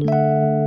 Música